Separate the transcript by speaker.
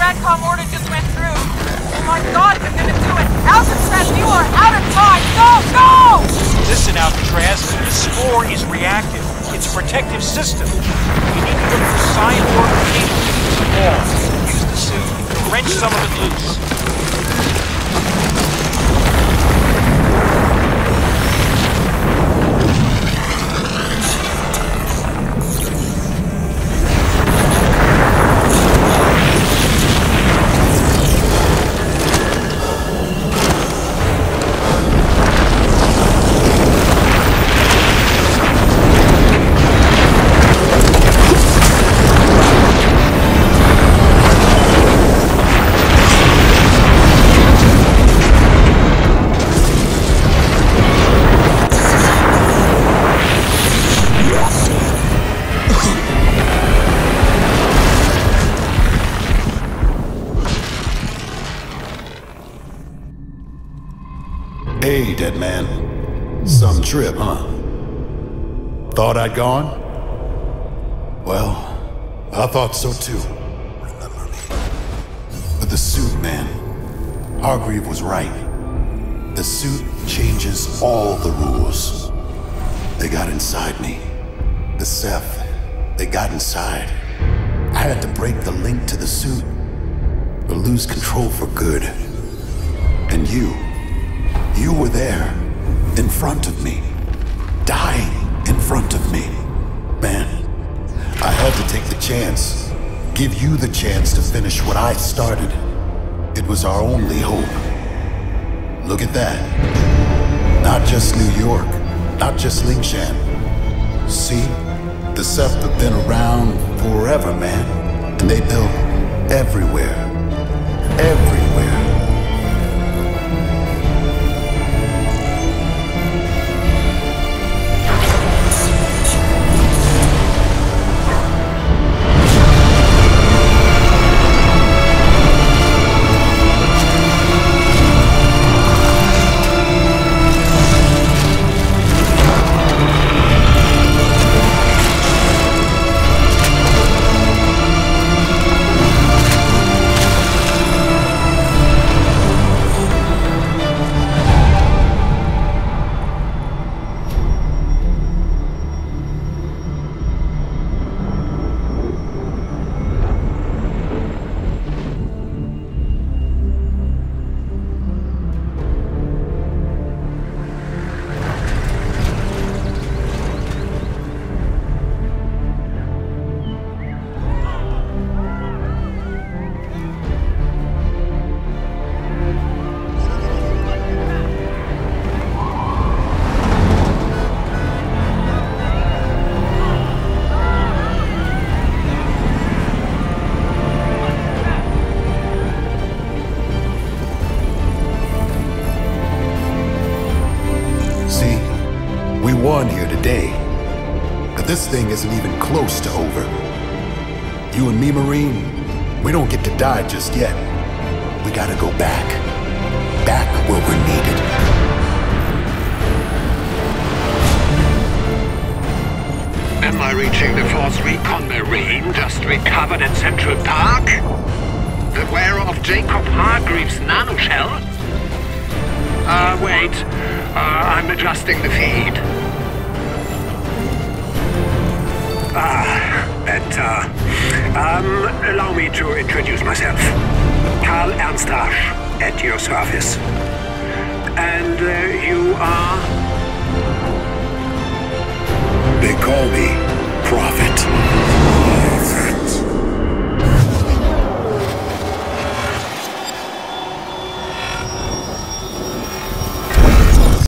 Speaker 1: Stratcom order just went through. Oh my god, they're gonna do it! Alcatraz, you are out of time! Go, go!
Speaker 2: Listen, Alcatraz, the spore is reactive. It's a protective system. You need to look for cyborg the spore. Use the suit wrench some of it loose.
Speaker 3: Hey, dead man. Some trip, huh? Thought I'd gone? Well, I thought so too. But the suit, man. Hargreave was right. The suit changes all the rules. They got inside me. The Ceph, they got inside. I had to break the link to the suit, or lose control for good. And you, you were there, in front of me, dying in front of me. Man, I had to take the chance, give you the chance to finish what I started. It was our only hope. Look at that. Not just New York, not just Lingshan. See, the Ceph have been around forever, man. And they built everywhere. Everywhere. This thing isn't even close to over. You and me, Marine, we don't get to die just yet. We gotta go back. Back where we're needed.
Speaker 4: Am I reaching the Force Recon Marine just recovered at Central Park? The Aware of Jacob Hargreave's nanoshell? Uh, wait. Uh, I'm adjusting the feed. Ah, and, uh, um, allow me to introduce myself. Karl Ernst Rasch, at your service. And, uh, you are?
Speaker 3: They call me Prophet.